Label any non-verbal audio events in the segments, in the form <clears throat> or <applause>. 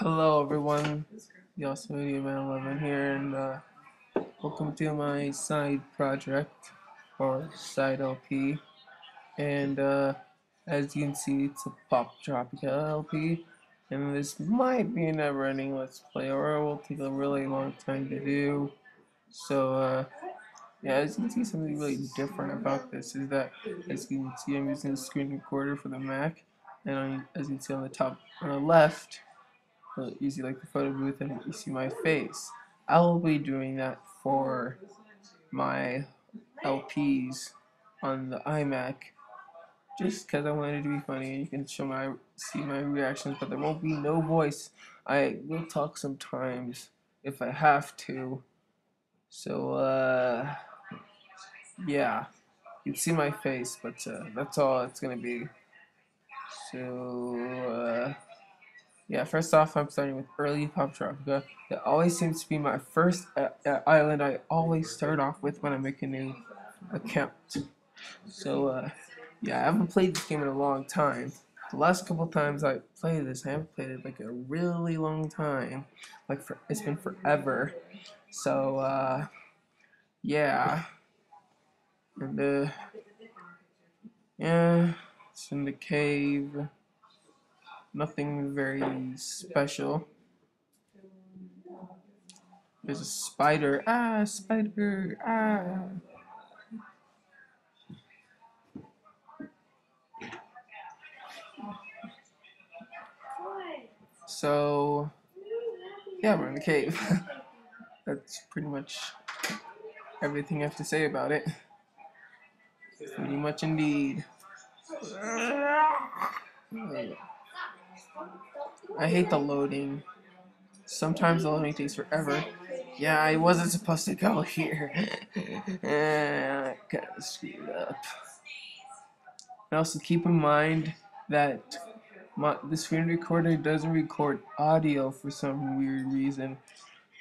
Hello everyone, Yosemite Man 11 here, and uh, welcome to my side project, or side LP. And uh, as you can see, it's a Pop Tropica LP, and this might be a never-ending Let's Play, or it will take a really long time to do. So, uh, yeah, as you can see, something really different about this is that, as you can see, I'm using a screen recorder for the Mac, and as you can see on the top on the left, you see like the photo booth and you see my face. I will be doing that for my LPs on the iMac just because I wanted to be funny and you can show my see my reactions but there won't be no voice. I will talk sometimes if I have to. So uh yeah. You can see my face but uh, that's all it's gonna be. So uh yeah, first off, I'm starting with early Poptropica. That always seems to be my first uh, uh, island I always start off with when I make a new account. So, uh, yeah, I haven't played this game in a long time. The last couple times I played this, I haven't played it like a really long time. Like, for, it's been forever. So, uh, yeah. And, yeah, it's in the cave nothing very special. There's a spider. Ah, spider. Ah. So, yeah, we're in the cave. <laughs> That's pretty much everything I have to say about it. Pretty much indeed. I hate the loading. Sometimes the loading takes forever. Yeah, I wasn't supposed to go here. I kind of screwed up. And also keep in mind that my, the screen recorder doesn't record audio for some weird reason.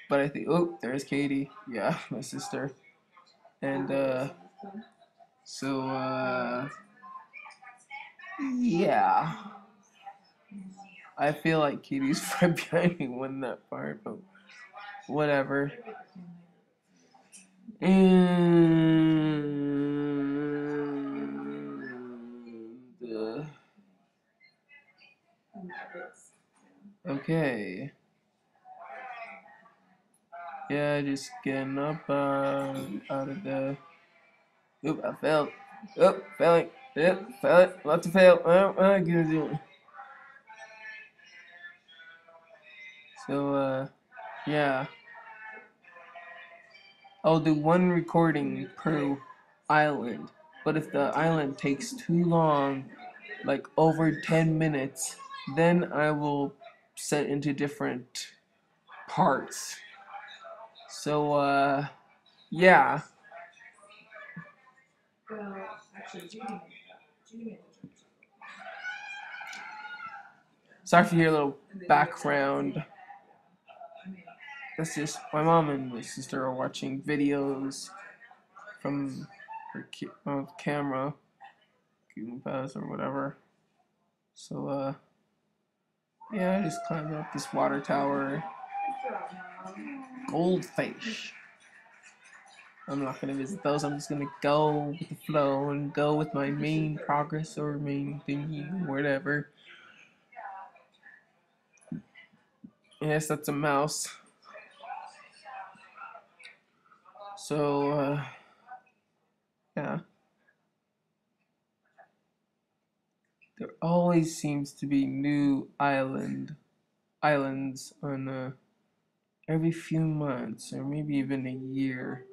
But I think, oh, there's Katie. Yeah, <laughs> my sister. And, uh, so, uh, yeah. I feel like Kitty's right <laughs> behind me won that part, but whatever. And uh, okay. Yeah, just getting up uh, out of the. Oop, I failed. Oop, failing. Yep, failed. Lots of fail. Oh, I'm gonna do So, uh, yeah. I'll do one recording per island. But if the island takes too long, like over 10 minutes, then I will set into different parts. So, uh, yeah. Sorry for your little background that's just my mom and my sister are watching videos from her uh, camera, Google Pass or whatever. So, uh, yeah, I just climbed up this water tower. Goldfish. I'm not gonna visit those. I'm just gonna go with the flow and go with my main progress or main thingy, whatever. Yes, that's a mouse. So, uh, yeah. There always seems to be new island islands on uh, every few months or maybe even a year.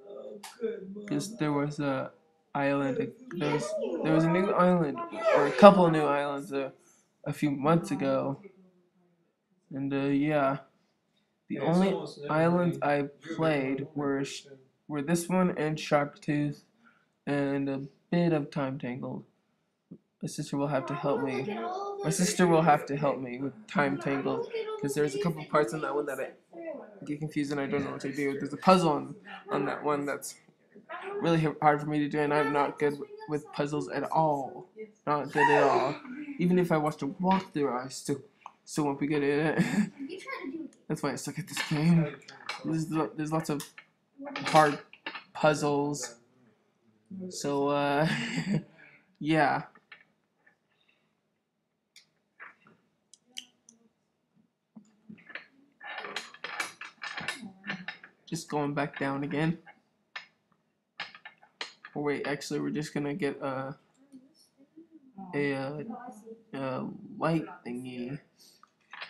Because there was a island, there was there was a new island or a couple new islands uh, a few months ago, and uh, yeah, the only islands I played were were this one and Shark Tooth and a bit of Time Tangled. My sister will have to help me. My sister will have to help me with Time Tangled because there's a couple parts in that one that I get confused and I don't know what to do. There's a puzzle on, on that one that's really hard for me to do and I'm not good with puzzles at all. Not good at all. Even if I watched a walkthrough, I still still won't be good at it. <laughs> That's why I suck at this game. There's there's lots of hard puzzles. So uh, <laughs> yeah. Just going back down again. Oh wait, actually, we're just gonna get uh, a uh, uh, light thingy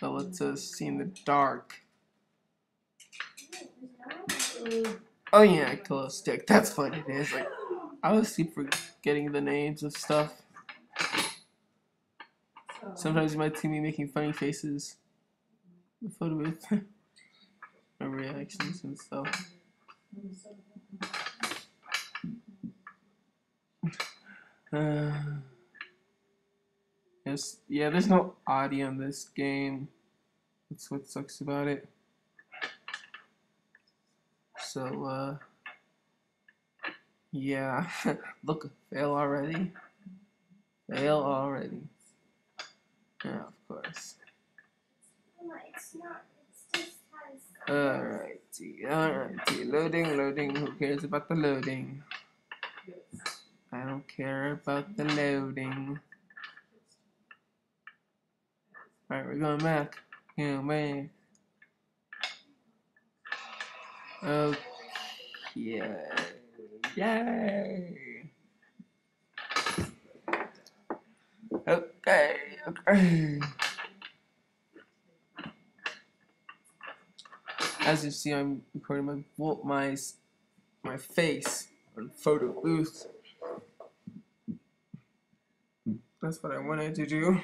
that lets us see in the dark. Oh yeah, glow stick. <laughs> That's what it is. Like I always keep forgetting the names of stuff. Sometimes you might see me making funny faces. The photo with <laughs> my reactions and stuff. <sighs> Uh, yes, yeah. There's no audio in this game. That's what sucks about it. So, uh, yeah. <laughs> Look, fail already. Fail already. Yeah, of course. It's not. It's just has. Alrighty, alrighty. Loading, loading. Who cares about the loading? I don't care about the loading. Alright, we're going back. Yeah, man. Okay. Yay! Okay, okay. As you see, I'm recording my my my face on photo booth. That's what I wanted to do.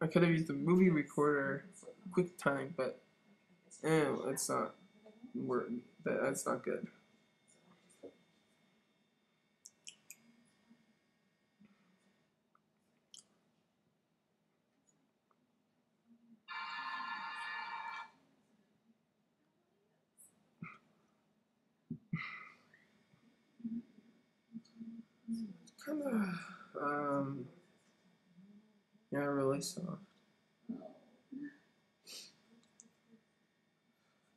I could have used the movie recorder QuickTime, but ew, it's not that- That's not good. Kind of, um, yeah, really soft.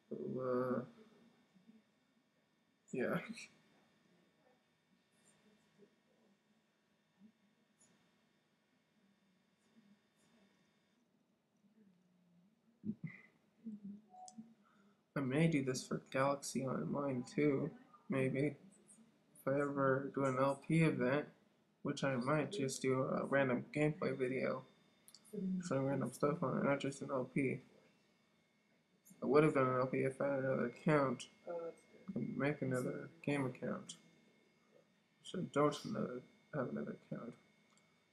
So, uh, yeah. I may do this for Galaxy Online too, maybe. If I ever do an LP event, which I might just do a random gameplay video. Showing random stuff on it, not just an LP. I would have done an LP if I had another account. and make another game account. So don't another have another account.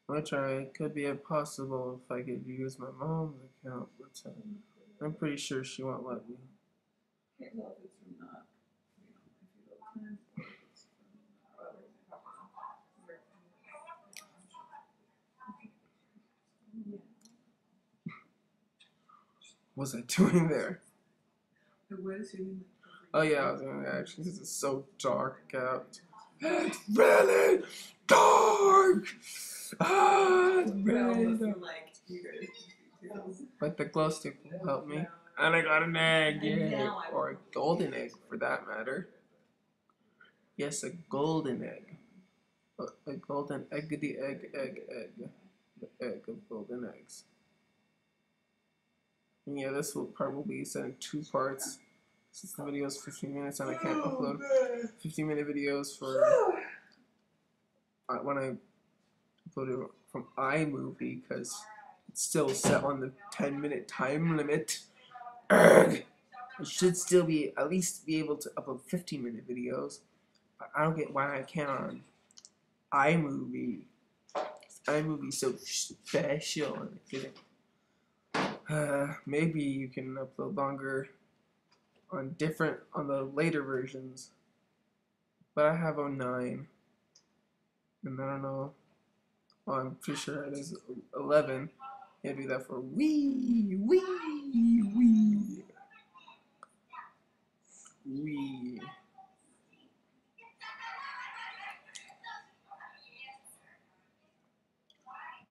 Which I could be impossible if I could use my mom's account, but uh, I'm pretty sure she won't let me. Can't tell if it's from not, you know, if you go to it's from other What's I doing there? The Oh yeah, I was that actually This is so dark out. <gasps> It's really dark. <gasps> Ah, it's really dark. like you guys details. But the glow stick will help me. And I got an egg. Or a golden egg for that matter. Yes, a golden egg. A, a golden eggity egg, egg, egg. The egg of golden eggs. And yeah, this will probably be set in two parts. Since the video is 15 minutes and I can't upload 15 minute videos for <sighs> uh, when I upload it from iMovie because it's still set on the 10 minute time limit. <clears throat> I should still be at least be able to upload 15 minute videos, but I don't get why I can't on iMovie. iMovie's so special. and I feel like, Uh, maybe you can upload longer on different on the later versions, but I have 09, and I don't know. Well, I'm pretty sure it is 11. Yeah, do that for wee wee wee wee.